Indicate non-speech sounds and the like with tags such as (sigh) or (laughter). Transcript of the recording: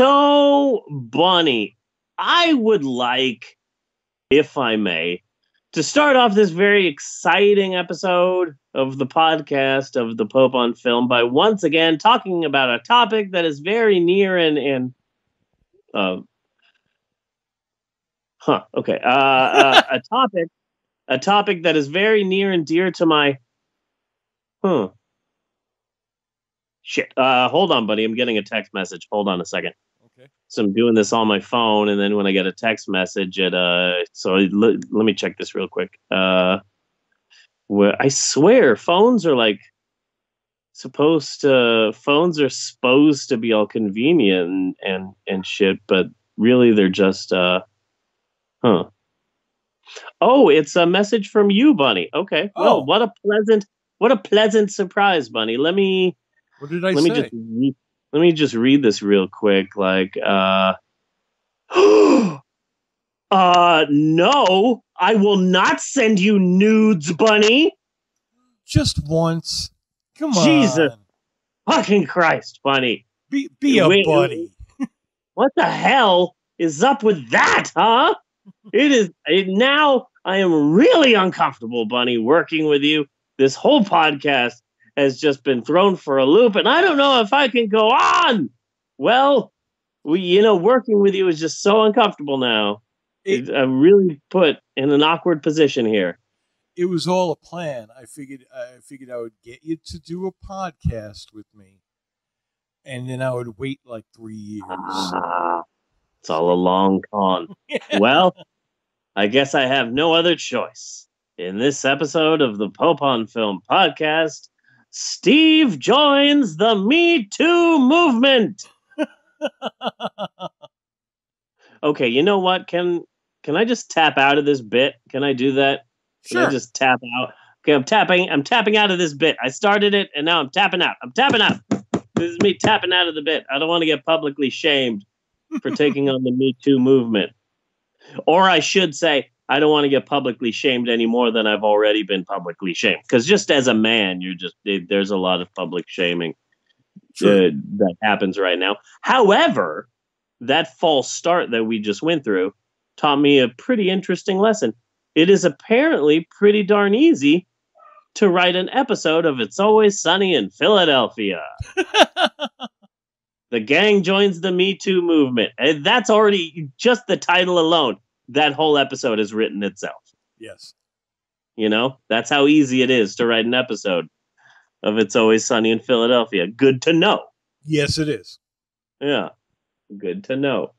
So, Bunny, I would like, if I may, to start off this very exciting episode of the podcast of the Pope on Film by once again talking about a topic that is very near and and uh, huh okay uh, uh, (laughs) a topic a topic that is very near and dear to my huh. Shit uh hold on buddy i'm getting a text message. Hold on a second Okay. so I'm doing this on my phone, and then when I get a text message, it uh, so I- let, let me check this real quick. Uh, where I swear phones are like supposed to phones are supposed to be all convenient and and, and shit, but really they're just uh, huh. Oh, it's a message from you, Bunny. Okay. Well, Oh. what a pleasant, what a pleasant surprise, Bunny. Let me What did I let me say? just re- let me just read this real quick like uh (gasps) uh no i will not send you nudes bunny Just once. Come on. Jesus. fucking christ bunny Be be a Wait, buddy. what the hell is up with that huh it is it, now i am really uncomfortable bunny working with you this whole podcast has just been thrown for a loop and i don't know if i can go on well we you know working with you is just so uncomfortable now It- i'm really put in an awkward position here It was all a plan. I figured I figured I would get you to do a podcast with me. And then I would wait like three years. Ah, it's all a long con (laughs) well, I guess I have no other choice. In this episode of the Pope on Film podcast, Steve joins the Me Too movement. (laughs) Okay, you know what? Can can I just tap out of this bit? Can I do that? Can sure. I just tap out? Okay, I'm tapping. I'm tapping out of this bit. I started it, and now I'm tapping out. I'm tapping out. This is me tapping out of the bit. I don't want to get publicly shamed for taking on the Me Too movement, or I should say, I don't want to get publicly shamed any more than I've already been publicly shamed. Because just as a man, you're just there's a lot of public shaming True. uh, that happens right now. However, that false start that we just went through taught me a pretty interesting lesson. It is apparently pretty darn easy to write an episode of It's Always Sunny in Philadelphia. (laughs) The gang joins the Me Too movement. And that's already just the title alone. That whole episode has written itself. yes. You know, that's how easy it is to write an episode of It's Always Sunny in Philadelphia. Good to know. Yes, it is. Yeah. Good to know.